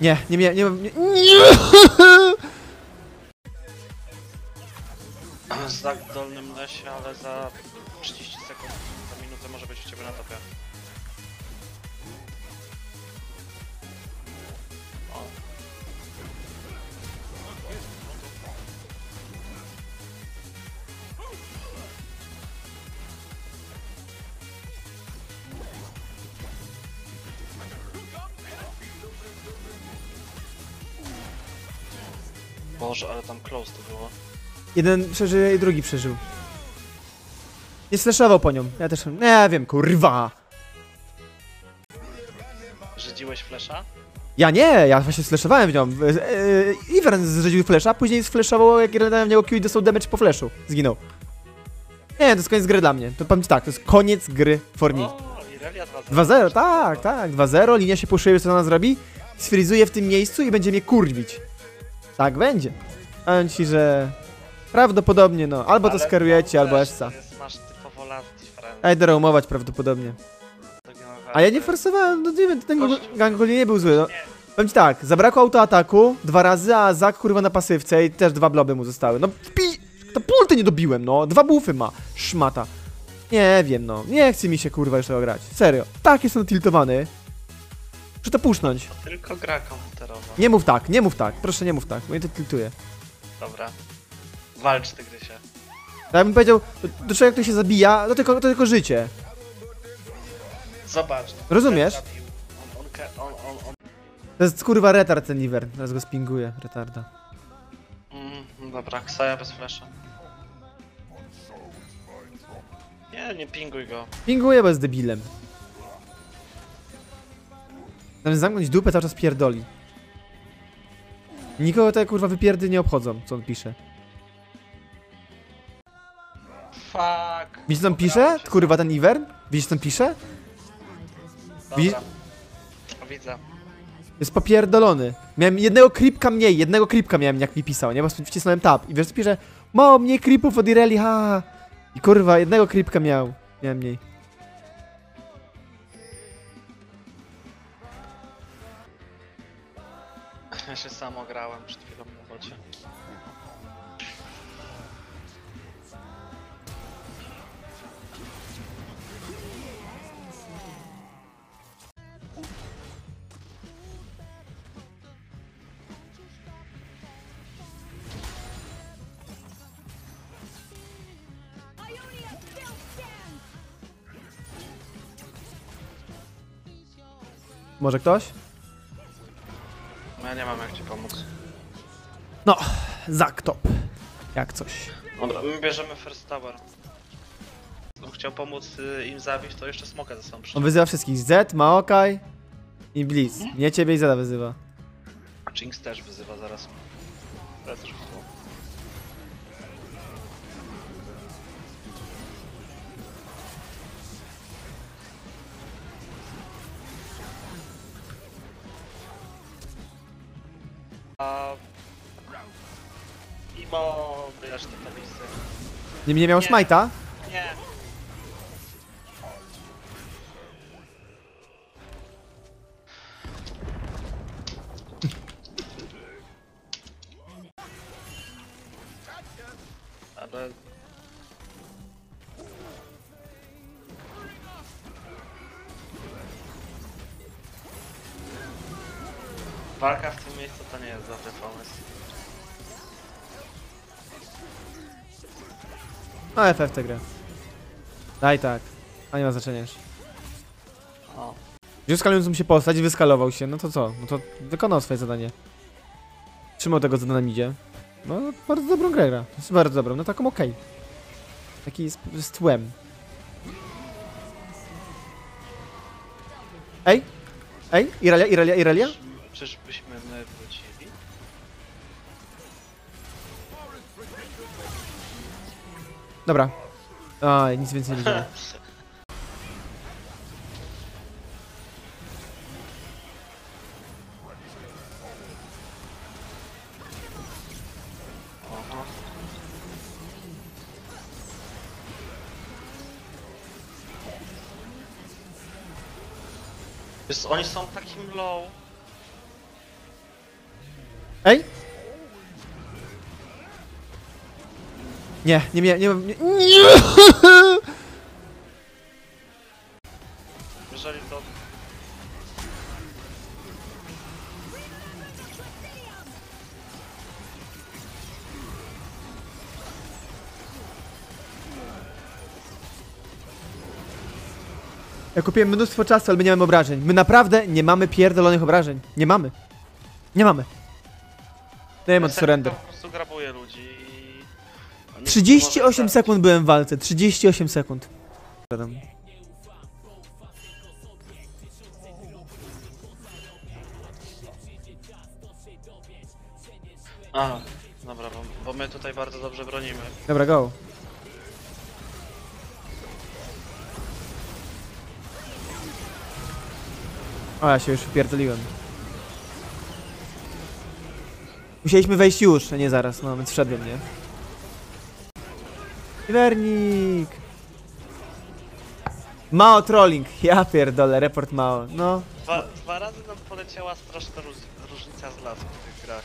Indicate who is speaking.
Speaker 1: Nie, nie miałem, nie, nie, nie.
Speaker 2: Znak w dolnym lesie, ale za 30 sekund, za minutę może być u ciebie na topie. Boże, ale tam close to było.
Speaker 1: Jeden przeżyje i drugi przeżył. Nie slashował po nią. Ja też, nie wiem, kurwa.
Speaker 2: Żydziłeś flesza?
Speaker 1: Ja nie, ja właśnie slashowałem w nią. Yy, Ivern zrzucił flasha, później sflashował, jak dałem w niego Q i dostał damage po flashu. Zginął. Nie, to jest koniec gry dla mnie. To powiem ci tak, to jest koniec gry for me.
Speaker 2: O, Irelia 2-0.
Speaker 1: 2-0, tak, tak, 2-0, linia się puszuje, co ona zrobi, sfrizuje w tym miejscu i będzie mnie kurwić. Tak będzie. Powiem ci, że prawdopodobnie no, albo to
Speaker 2: Ale
Speaker 1: skarujecie, albo
Speaker 2: też
Speaker 1: Essa.
Speaker 2: jest- Masz typowo last difference.
Speaker 1: Idę roamować prawdopodobnie. A ja nie forsowałem, no nie wiem, ten ogólnie nie był zły. No.
Speaker 2: Nie,
Speaker 1: Powiem ci tak, zabrakło autoataku dwa razy, a Zak kurwa na pasywce i też dwa bloby mu zostały. No pi... To pulty nie dobiłem, no. Dwa bufy ma. Szmata. Nie wiem, no. Nie chce mi się kurwa już tego grać. Serio. Tak jestem tiltowany. Muszę to puszcząć.
Speaker 2: tylko gra komputerowa.
Speaker 1: Nie mów tak, nie mów tak. Proszę nie mów tak, bo mnie to tiltuje.
Speaker 2: Dobra. Walcz tygrysie.
Speaker 1: Ja bym powiedział, do, do czego ktoś się zabija, to tylko, to tylko życie.
Speaker 2: Zobacz.
Speaker 1: Rozumiesz?
Speaker 2: ten zabił. On, on, ke- on, on, on.
Speaker 1: To jest kurwa retard ten liver. Teraz go spinguję, retarda.
Speaker 2: Mm, dobra, Ksaja bez flesza. Nie, nie pinguj go.
Speaker 1: Pinguję, bo jest debilem. Zamiast zamknąć dupę, cały czas pierdoli. Nikogo te kurwa wypierdy nie obchodzą, co on pisze.
Speaker 2: Fuck.
Speaker 1: Widzisz co on pisze? Kurwa ten Ivern? Widzisz co on pisze? Wi-
Speaker 2: Dobra. Widzę.
Speaker 1: Jest popierdolony. Miałem jednego creepka mniej, jednego creepka miałem jak mi pisał, nie? Bo wcisnąłem tab i wiesz co pisze? Mało mniej creepów od Ireli, ha, ha. I kurwa, jednego creepka miał. Miałem mniej.
Speaker 2: Ja się sam ograłem przed chwilą na wodzie.
Speaker 1: Może ktoś?
Speaker 2: Ja nie mam jak ci pomóc.
Speaker 1: No, Zak top. Jak coś.
Speaker 2: Dobra, my bierzemy first tower. On chciał pomóc y, im zabić, to jeszcze smoka ze sobą
Speaker 1: On
Speaker 2: przyszedł.
Speaker 1: wyzywa wszystkich. Z, Maokai i Blitz. Nie ciebie i Zeda wyzywa.
Speaker 2: Jinx też wyzywa zaraz. Ja też. Imo, wyjaśnij te tablicy.
Speaker 1: Nie, nie miał
Speaker 2: Nie.
Speaker 1: smajta?
Speaker 2: Nie! Walka w tym miejscu to nie jest dobry pomysł.
Speaker 1: No FF tę grę. Daj tak. A nie ma znaczenia już.
Speaker 2: O.
Speaker 1: Wziął skalującą mu się postać, wyskalował się, no to co? No to wykonał swoje zadanie. Trzymał tego na idzie. No, bardzo dobrą grę gra. Jest bardzo dobrą, no taką okej. Taki z, z tłem. Ej! Ej! Irelia, Irelia, Irelia?
Speaker 2: Czyżbyśmy my wrócili?
Speaker 1: Dobra. Aj, nic więcej nie.
Speaker 2: Wiesz, oni są takim low.
Speaker 1: Ej! Nie, nie, nie, nie,
Speaker 2: nie, nie.
Speaker 1: Ja kupiłem mnóstwo czasu, ale my nie mamy obrażeń. My naprawdę nie mamy pierdolonych obrażeń. Nie mamy. Nie mamy. Demon
Speaker 2: Sektor
Speaker 1: surrender.
Speaker 2: po prostu grabuje ludzi i... a nic nie
Speaker 1: 38
Speaker 2: może zrobić.
Speaker 1: sekund byłem w walce. 38 sekund. Zadam.
Speaker 2: A, dobra, bo, bo my tutaj bardzo dobrze bronimy.
Speaker 1: Dobra, go. O, ja się już wpierdoliłem. Musieliśmy wejść już, a nie zaraz, no więc wszedłem, nie? Wernik! Mao trolling, ja pierdolę, report Mao, no.
Speaker 2: Dwa, dwa razy nam poleciała straszna róż, różnica z lat w tych grach.